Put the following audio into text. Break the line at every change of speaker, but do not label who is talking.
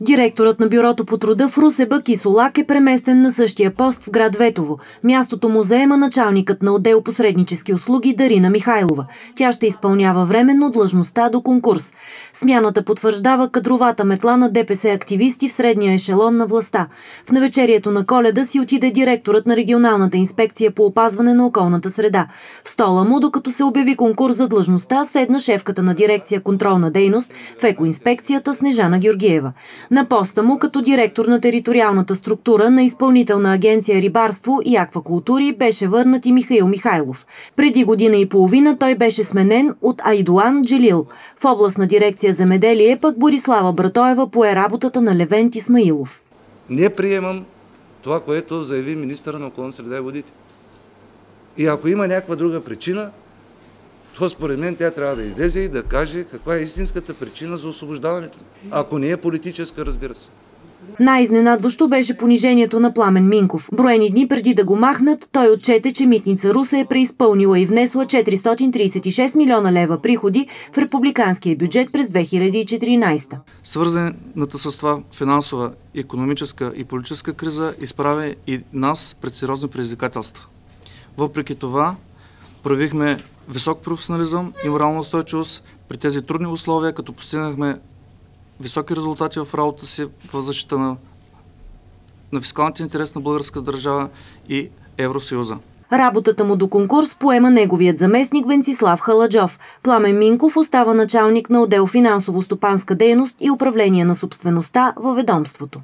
Директорът на бюрото по труда в Русе Кисолак е преместен на същия пост в град Ветово. Мястото му заема началникът на отдел посреднически услуги Дарина Михайлова. Тя ще изпълнява временно длъжността до конкурс. Смяната потвърждава кадровата метла на ДПС активисти в средния ешелон на властта. В навечерието на коледа си отиде директорът на регионалната инспекция по опазване на околната среда. В стола му, докато се обяви конкурс за длъжността, седна шефката на дирекция контролна дейност в екоинспекцията Снежана Георгиева. На поста му като директор на териториалната структура на изпълнителна агенция Рибарство и аквакултури беше върнат и Михаил Михайлов. Преди година и половина той беше сменен от Айдуан Джилил. В областна дирекция земеделие пък Борислава Братоева пое работата на Левент Исмаилов.
Не приемам това, което заяви министъра на околна среда и водите. И ако има някаква друга причина, то според мен тя трябва да излезе и да каже каква е истинската причина за освобождаването. Ако не е политическа, разбира се.
Най-изненадващо беше понижението на Пламен Минков. Броени дни преди да го махнат, той отчете, че Митница Руса е преизпълнила и внесла 436 милиона лева приходи в републиканския бюджет през 2014.
Свързаната с това финансова, економическа и политическа криза изправя и нас пред сериозни предизвикателства. Въпреки това, проявихме висок професионализъм и морална устойчивост при тези трудни условия, като постигнахме високи резултати в работата си в защита на, на фискалните интерес на българска държава и Евросъюза.
Работата му до конкурс поема неговият заместник Венцислав Халаджов. Пламен Минков остава началник на отдел финансово-стопанска дейност и управление на собствеността във ведомството.